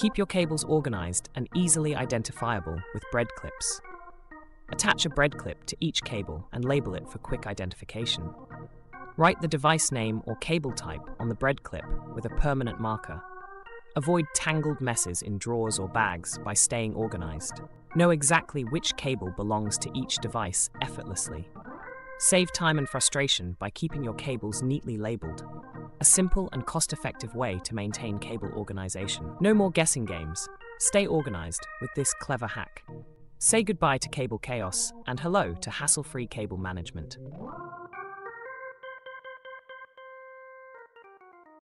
Keep your cables organized and easily identifiable with bread clips. Attach a bread clip to each cable and label it for quick identification. Write the device name or cable type on the bread clip with a permanent marker. Avoid tangled messes in drawers or bags by staying organized. Know exactly which cable belongs to each device effortlessly. Save time and frustration by keeping your cables neatly labeled. A simple and cost effective way to maintain cable organization. No more guessing games. Stay organized with this clever hack. Say goodbye to cable chaos and hello to hassle free cable management.